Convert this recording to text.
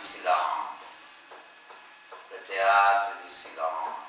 du silence, le théâtre du silence.